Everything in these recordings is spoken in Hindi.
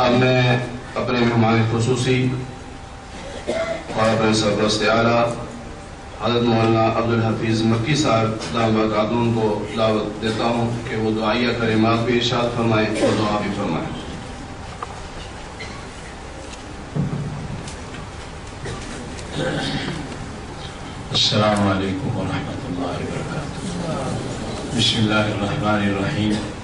अब मैं अपने मेहमान खसूसी और अपने सरप्रस्त आला, हज़रत मौलाना अब्दुल हफीज़ मक्की साहब दामा कानून को दावत देता हूँ कि वो दुआया करीमात भी इशाद फरमाएँ और दुआ भी फरमाएँ। अस्सलाम वालेकुम वरहमतुल्लाहि वबरकातुहू बिस्मिल्लाहिर्रहमानिर्रहीम अल्हम्दुलिल्लाहि रब्बिल आलमीन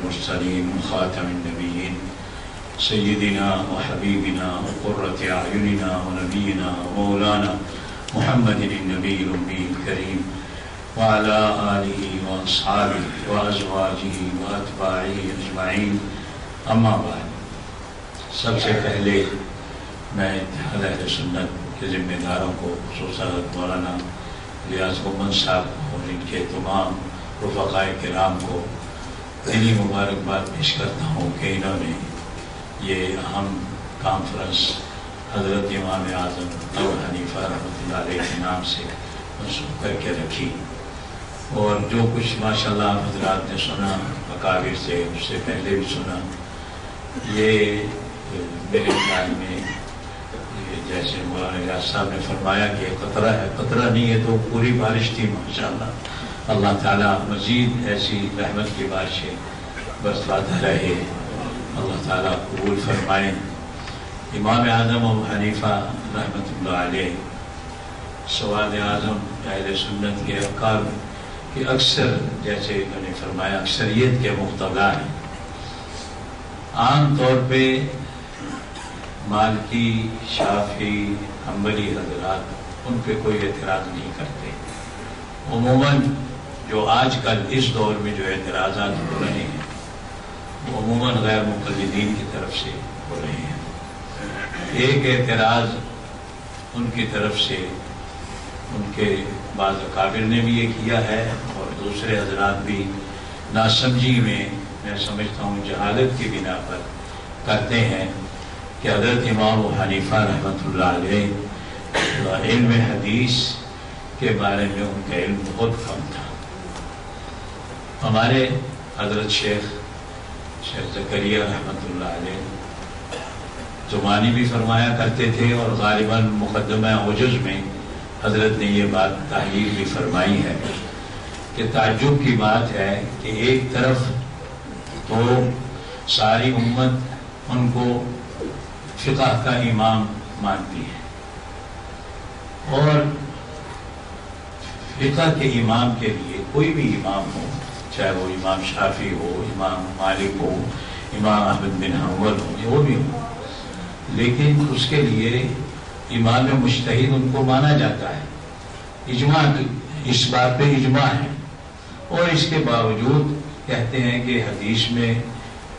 मुरसलीन खातमिन नबिय्यीन सय्यिदिना व हबीबिना व क़ुर्रति अयुनिना व नबीना व मौलाना मुहम्मदिन नबील उम्मील करीम व अला आलिहि व अस्हाबिहि व अज़वाजिहि व अतबाइहि अजमाइन अम्मा बाद सबसे पहले मैं इत्तेहाद अहल सुन्नत के ज़िम्मेदारों को खसूस मौलाना लियाज मोहम्मद साहब और इनके तमाम रफ़ाए कराम को इन्हीं मुबारकबाद पेश करता हूँ कि इन्होंने ये अहम कॉन्फ्रेंस हज़रत इमाम आज़म हनीफ़ा अलैह के नाम से मनसूख करके रखी। और जो कुछ माशाल्लाह हजरात ने सुना, मकाबिर से उससे पहले भी सुना, ये मेरे ख्याल में जैसे मौलाना साहब ने फरमाया कि कतरा है कतरा नहीं है तो पूरी बारिश थी माशाल्लाह। अल्लाह ताला मज़ीद ऐसी रहमत की बारिशें बरसाता रहे। अल्लाह ताला कबूल फरमाए। इमाम आज़म और हनीफ़ा रहमत सवाल आज़म अहल सुन्नत के अवकार कि अक्सर जैसे उन्होंने फरमाया, अक्सरियत के मुख्तला हैं। आम तौर पे मालकी शाफी, हम्बली, हजरात, उन पे कोई एतराज़ नहीं करते। उमूमन जो आजकल इस दौर में जो एतराज़ा हो रहे हैं, वो अमूमन गैर मुकलदीन की तरफ़ से हो रहे हैं। एक एतराज़ उनकी तरफ़ से उनके बाद काबिर ने भी ये किया है और दूसरे हजरात भी नासमझी में, मैं समझता हूँ, जहालत की बिना पर करते हैं। कि हज़रत इमाम हनीफ़ा रहमत इल्म हदीस के बारे में उनका इल्म बहुत कम था। हमारे हज़रत शेख शेख जकरिया रहमत जुमानी भी फरमाया करते थे और गालिबा मुकदमा उजुज में हज़रत ने ये बात तहरीर भी फरमाई है कि ताजुब की बात है कि एक तरफ़ तो सारी उम्मत उनको फिका का इमाम मानती है। और फिका के इमाम के लिए कोई भी इमाम हो, चाहे वो इमाम शाफी हो, इमाम मालिक हो, इमाम अहमद बिन हम्बल हो वो भी हो। लेकिन उसके लिए इमाम मुश्तहिद उनको माना जाता है। इजमा इस बात पे इजमा है। और इसके बावजूद कहते हैं कि हदीस में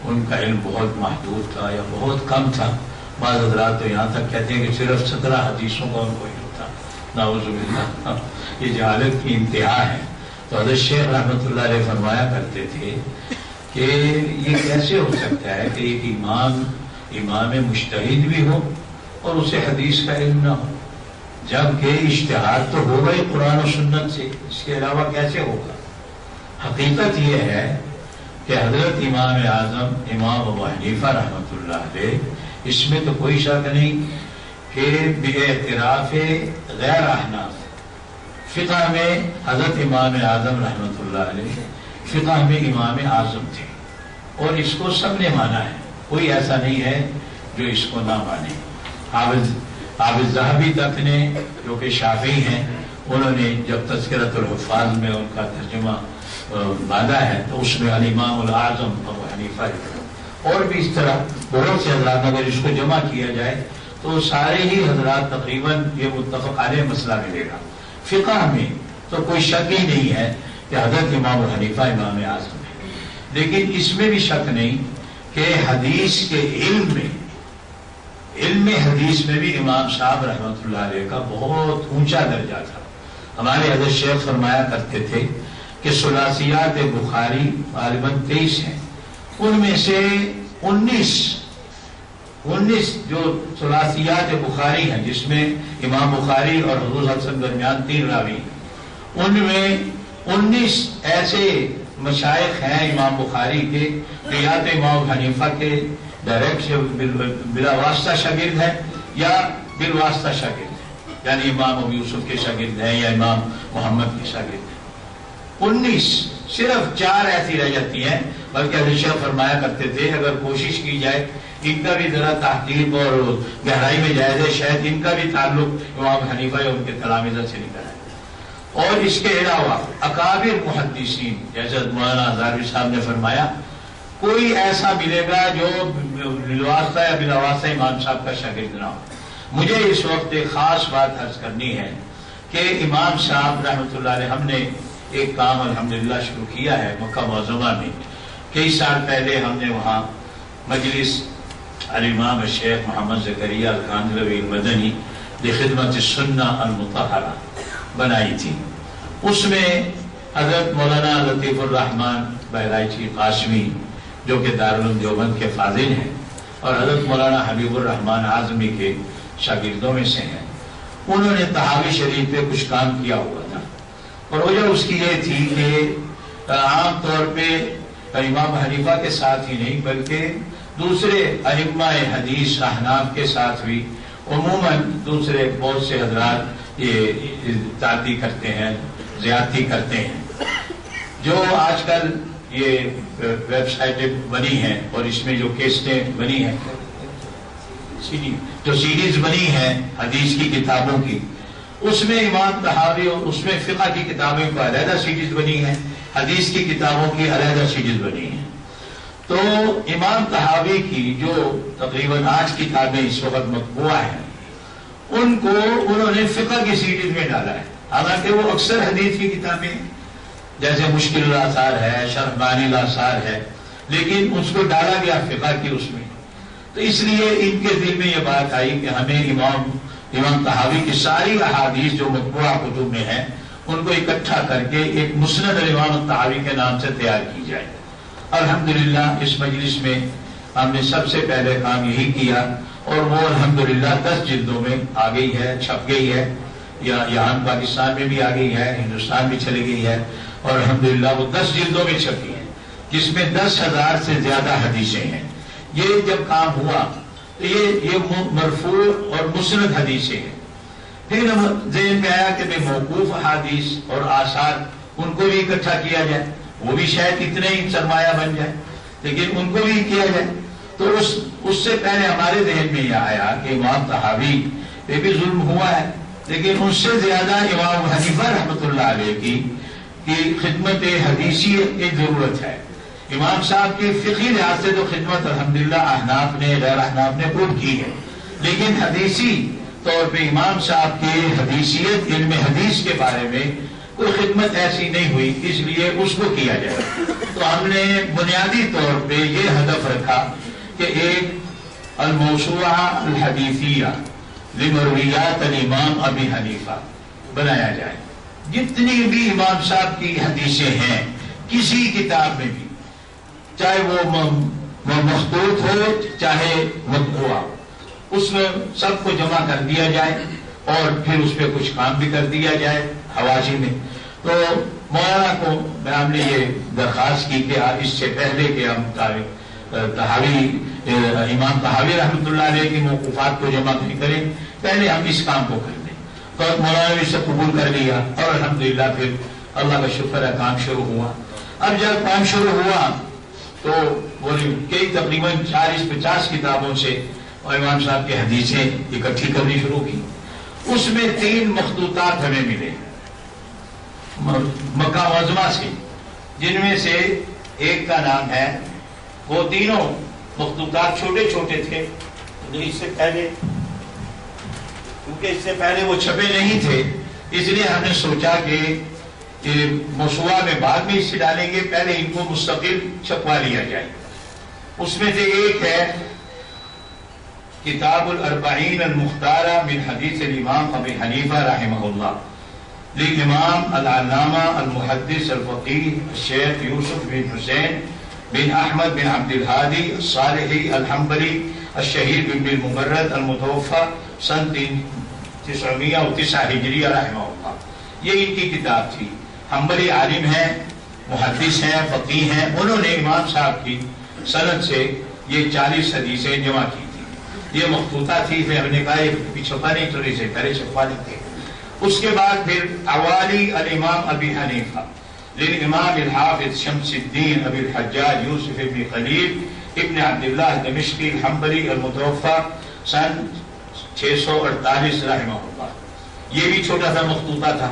उनका इल्म बहुत महदूद था या बहुत कम था। बाद हजरात तो यहाँ तक कहते हैं कि सिर्फ़ सत्रह हदीसों का उनको था नाउजुबिल्ला ये जहालत की इंतहा है तो हज़रत शेख रहमत फरमाया करते थे कि ये कैसे हो सकता है कि एक इमाम इमाम मुश्तहिद भी हो और उसे हदीस का इल्म ना हो। जबकि इश्तहार तो होगा ही कुरान और सुन्नत से। इसके अलावा कैसे होगा? हकीकत यह है कि हज़रत इमाम आज़म, इमाम अबू हनीफा रहमत इसमें तो कोई शक नहीं कि बेतराफ़ गैर अहनाफ फ़िका में हज़रत इमाम आज़म रहमत फ़िका में इमाम आज़म थे। और इसको सबने माना है। कोई ऐसा नहीं है जो इसको ना माने। हाविज हाविज जहाबी तक ने, जो कि शाफी हैं, उन्होंने जब तस्करतुल्फ़ाज में उनका तर्जुमा बांधा है तो उसमें अलीमाम आज़म, अबू हनीफा और भी इस तरह बहुत से हजरात अगर इसको जमा किया जाए तो सारे ही हजरात तकरीबन ये मुतफ़ आल मसला मिलेगा। फ़िका में तो कोई शक ही नहीं है कि हज़रत इमाम हनीफा, इमाम आज़म है। लेकिन इसमें भी शक नहीं कि हदीस के इल्म में, इल्म हदीस में भी इमाम साहब रहमत का बहुत ऊँचा दर्जा था। हमारे हज़रत शेख फरमाया करते थे कि सलासियात बुखारी गालिबन तेईस हैं। उनमें से उन्नीस उन्नीस जो सलासियात बुखारी हैं, जिसमें इमाम बुखारी और हजूर हसन दरमियान तीन रावी उनमें उन्नीस ऐसे मशाइख हैं इमाम बुखारी के या तो इमाम हनीफा के डायरेक्ट बिला वास्ता शागिर्द है, या बिल वास्ता शागिर्द है। यानी इमाम अबू यूसुफ के शागिर्द हैं, या इमाम मोहम्मद के शागिर्द हैं। उन्नीस, सिर्फ़ चार ऐसी रह जाती हैं बल्कि हमेशा फरमाया करते थे, अगर कोशिश की जाए, इनका भी जरा तहकीक और गहराई में जाए, शायद इनका भी ताल्लुक इमाम हनीफा या उनके तलामिजा से निकल आए। और इसके अलावा अकाबिर मुहदसिन जैसे मौलाना हजारवी साहब ने फरमाया, कोई ऐसा मिलेगा जो बिलवास्ता या बिलावास्ता इमाम साहब का शागिर्द ना हो। मुझे इस वक्त एक खास बात अर्ज़ करनी है कि इमाम साहब रहमत हमने एक काम अल्हम्दुलिल्लाह शुरू किया है मक्का मौजमा में। कई साल पहले हमने वहाँ मजलिस अलिमाम शेख मोहम्मद जकरिया कांदलवी मदनी खिदमत सुन्ना अलमुतहरा बनाई थी। उसमें हज़रत मौलाना लतीफ़ुररहमान बहराइची कासमी, जो कि दारुल देवबंद के फाजिल हैं, और हज़रत मौलाना हबीबुररहमान आजमी के शागिर्दों में से हैं। उन्होंने तहावी शरीफ पे कुछ काम किया हुआ था। और वजह उसकी ये थी कि आम तौर पे इमाम हनीफा के साथ ही नहीं, बल्कि दूसरे अहिमा हदीस अहनाफ के साथ भी। उमूमन दूसरे बहुत से हजरात ये तादी करते हैं, ज्यादती करते हैं। जो आजकल ये वेबसाइटें बनी हैं और इसमें जो केस्टें बनी हैं जो सीरीज़ बनी है हदीस की किताबों की, उसमें इमाम तहावी और उसमें फिका की किताबें को अलहदा सीरीज़ बनी है। हदीस की किताबों की अलहदा सीरीज़ बनी है। तो इमाम तहावी की जो तकरीबन आठ किताबें इस वक्त मतबुआ है, उनको उन्होंने फिका की सीरीज़ में डाला है। हालाँकि वो अक्सर हदीस की किताबें, जैसे मुश्किल आसार है शरबानी आसार है, लेकिन उसको डाला गया फिका की उसमें। तो इसलिए इनके दिल में यह बात आई कि हमें इमाम इमाम तहावी की सारी अहादीस जो मतबुआ कुतुब में है उनको इकट्ठा करके एक मुस्ंद इमाम तहावी के नाम से तैयार की जाए। अल्हम्दुलिल्लाह, इस मजलिस में हमने सबसे पहले काम यही किया और वो अल्हम्दुलिल्लाह दस जिल्दों में आ गई है, छप गई है। या यहाँ पाकिस्तान में भी आ गई है, हिंदुस्तान भी चली गई है और अल्हम्दुलिल्लाह वो दस जिल्दों में छपी है, जिसमें दस हज़ार से ज़्यादा हदीसें हैं। ये जब काम हुआ तो ये ये मरफू और मुस्ंद हदीसें हैं। फिर जहन में आया कि भाई मौकूफ हदीस और आसार उनको भी इकट्ठा किया जाए, वो भी शायद इतने ही सरमाया बन जाए, लेकिन उनको भी किया जाए। तो उस, उससे पहले हमारे जहन में यह आया कि इमाम तहावी पे भी जुल्म हुआ है, लेकिन उससे ज़्यादा इमाम हनीफा रहमत की की खिदमत हदीसी की ज़रूरत है। इमाम साहब की फिकी लिहाज से तो खिदमत अलहमदिल्ला अहनाफ ने गैर अहनाफ ने खूब की है, लेकिन हदीसी तौर पे इमाम साहब की हदीसियत, इल्म हदीस के बारे में कोई खिदमत ऐसी नहीं हुई, इसलिए उसको किया जाए। तो हमने बुनियादी तौर पे ये हदफ रखा कि एक अलमौसुआ इमाम अबी हनीफा बनाया जाए। जितनी भी इमाम साहब की हदीसें हैं, किसी किताब में भी, चाहे वो मखतूत हो, चाहे मतबुआ उसमें सबको जमा कर दिया जाए और फिर उस पर कुछ काम भी कर दिया जाए हवाजी में। तो मौलाना को हमने ये दरखास्त की कि इससे पहले कि हम तहावी इमाम तहावी रहमत की मौकूफात को जमा नहीं करें, पहले हम इस काम को कर लें तो मौलाना ने इसे कबूल कर लिया और अलहमदिल्ला फिर अल्लाह का शुक्र है काम शुरू हुआ। अब जब काम शुरू हुआ तो वो कई तकरीबन चालीस पचास किताबों से और इमाम साहब की हदीसें इकट्ठी करनी शुरू की। उसमें तीन मखदूतात हमें मिले। मक्का मजमा से। जिनमें से एक का नाम है, वो तीनों मखदूतात छोटे छोटे थे इससे पहले। क्योंकि इससे पहले वो छपे नहीं थे, इसलिए हमने सोचा कि मसुआ में बाद में इसे डालेंगे, पहले इनको मुस्तकिल छपवा लिया जाए। उसमें से एक है किताबुल अरबाइन अल मुख्तारा बिन हदीस इमाम अबी हनीफा रहमहुल्लाह। इमाम अल्लामा अल मुहद्दिस अल फकीह शेख यूसुफ बिन हुसैन बिन अहमद बिन अब्दुल हादी सालही अल हम्बली शहीद बिन बिन मुमर्रद अल मुतवफ़ा सन तीन तिसमिया तिसा हिजरिया रहमहुल्लाह। ये इनकी किताब थी। हम्बली आलिम है मुहदस हैं फ़की हैं। उन्होंने इमाम साहब की सनत से ये चालीस हदीसें जमा की। ये मखतूता थी, फिर हमने कहा, ये छपा नहीं थोड़ी से पहले छपा लेते उसके बाद फिर अवाली अल इमाम अबी हनीफा इमाम हाफिज शमसुद्दीन अबी हज्जाज यूसुफ इब्न खलील, इब्न अब्दुल्लाह दमिश्की, हम्बली और मुतवफ़ा सन 648 रहमा ये भी छोटा सा मखतूता था।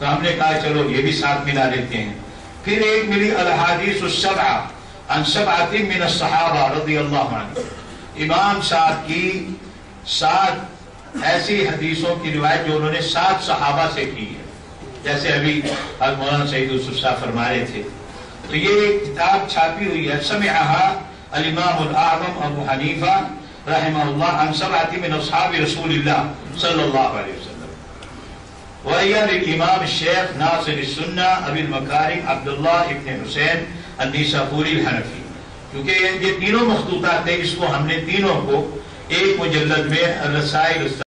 तो हमने कहा, चलो, ये भी साथ मिला लेते हैं। फिर एक मिली अलहादीस मिन सहाबा रदी अल्लाह इमाम साहब की सात ऐसी हदीसों की रिवायत जो उन्होंने सात सहाबा से की है। जैसे अभी मौलाना सईद यूसुफ साहब फरमा रहे थे। तो ये किताब छापी हुई है समय अलिमाम अबू हनीफा रहमा सब मिन असहाब रसूलुल्लाह सल्लल्लाहु अलैहि वसल्लम। इमाम शेख नासिर सुन्ना अबिल मकारिम अब्दुल्ला इब्न हुसैन अनीसापुरी हनफी क्योंकि ये तीनों मखतूता थे इसको हमने तीनों को एक मुजल्लद में रसाइल